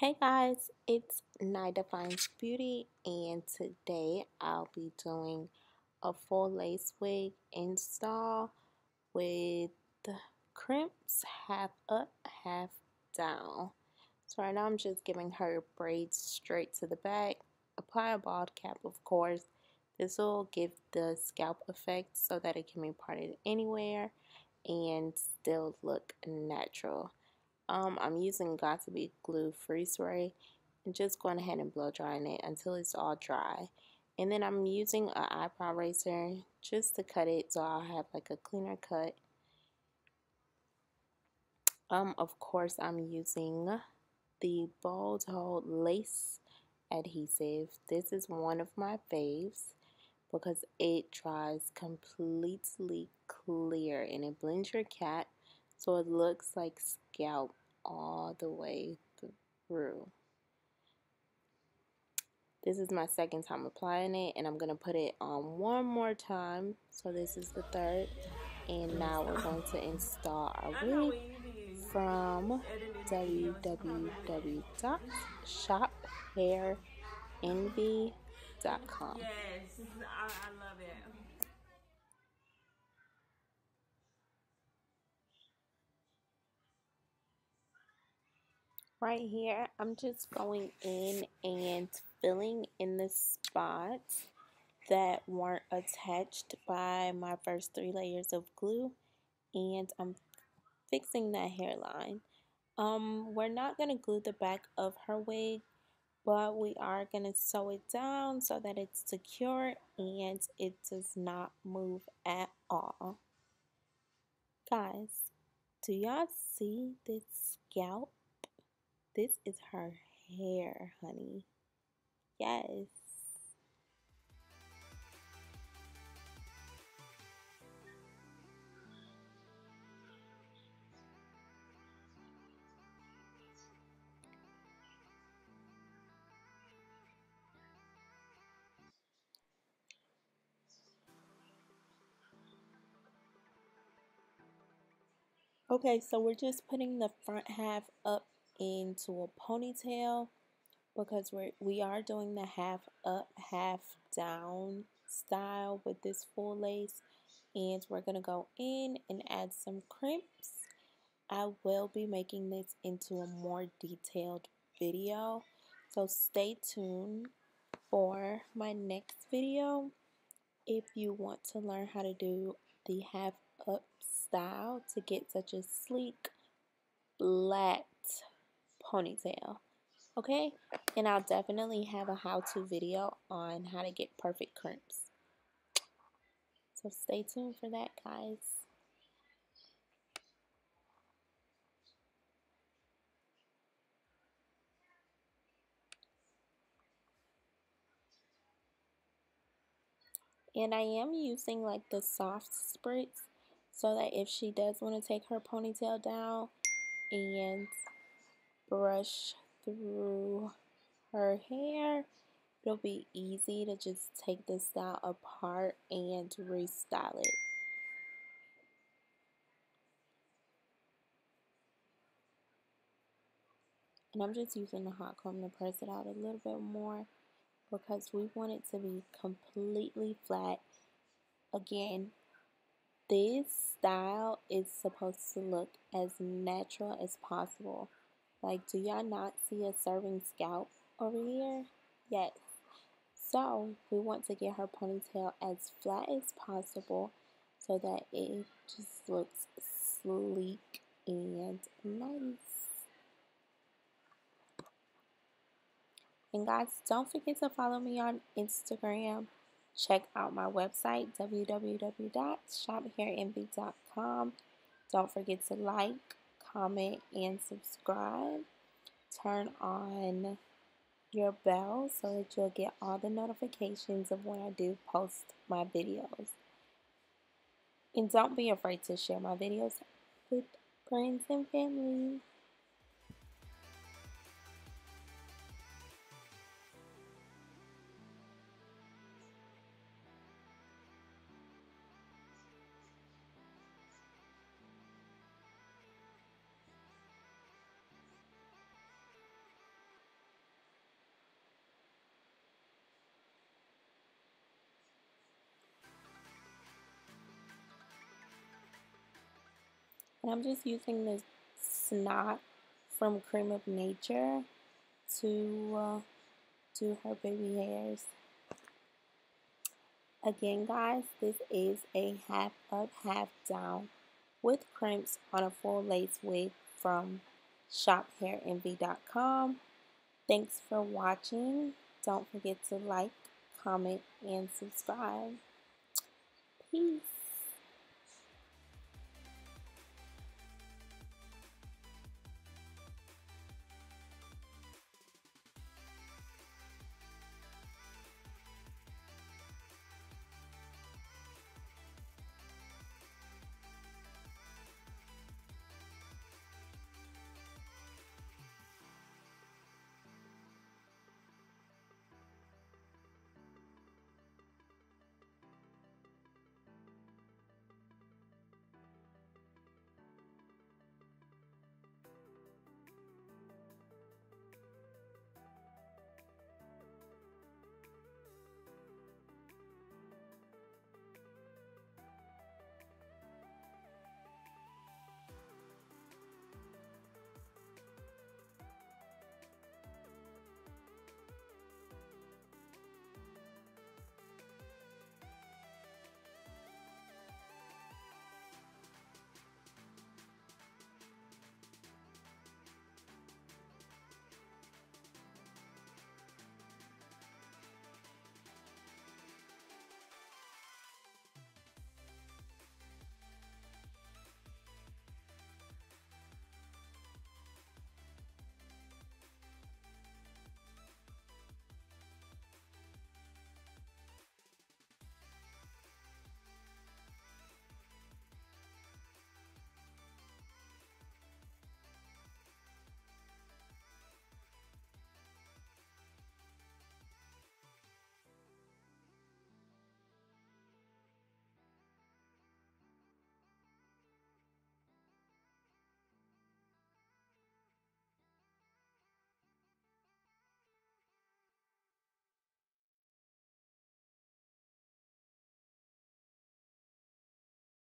Hey guys, it's Ny Defines Beauty and today I'll be doing a full lace wig install with the crimps half up, half down. So right now I'm just giving her braids straight to the back. Apply a bald cap of course. This will give the scalp effect so that it can be parted anywhere and still look natural. Um, I'm using Got2b Glued Freeze spray and just going ahead and blow drying it until it's all dry. And then I'm using an eyebrow razor just to cut it so I'll have like a cleaner cut. Um, of course, I'm using the Bold Hold Lace Adhesive. This is one of my faves because it dries completely clear and it blends your cap so it looks like scalp all the way through. This is my second time applying it and I'm going to put it on one more time. So this is the third. And now we're going to install our wig from www.shophairnvy.com. Yes, I, I love it. Right here. I'm just going in and filling in the spots that weren't attached by my first three layers of glue and I'm fixing that hairline. Um we're not going to glue the back of her wig but we are going to sew it down so that it's secure and it does not move at all. Guys do y'all see this scalp this is her hair, honey. Yes. Okay, so we're just putting the front half up into a ponytail because we're we are doing the half up half down style with this full lace. And we're gonna go in and add some crimps. I will be making this into a more detailed video. So stay tuned for my next video if you want to learn how to do the half up style to get such a sleek flat ponytail. Okay? And I'll definitely have a how-to video on how to get perfect crimps. So stay tuned for that, guys. And I am using like the soft spritz so that if she does want to take her ponytail down and brush through her hair, it'll be easy to just take this style apart and restyle it. And I'm just using the hot comb to press it out a little bit more because we want it to be completely flat. Again, this style is supposed to look as natural as possible. Like, do y'all not see a serving scalp over here? Yes. So, we want to get her ponytail as flat as possible so that it just looks sleek and nice. And guys, don't forget to follow me on Instagram. Check out my website, www.shophairnvy.com. Don't forget to like, comment, and subscribe. Turn on your bell so that you'll get all the notifications of when I do post my videos. And don't be afraid to share my videos with friends and family. And I'm just using the snot from Creme of Nature to uh, do her baby hairs. Again, guys, this is a half up, half down with crimps on a full lace wig from shophairnvy.com. Thanks for watching. Don't forget to like, comment, and subscribe. Peace.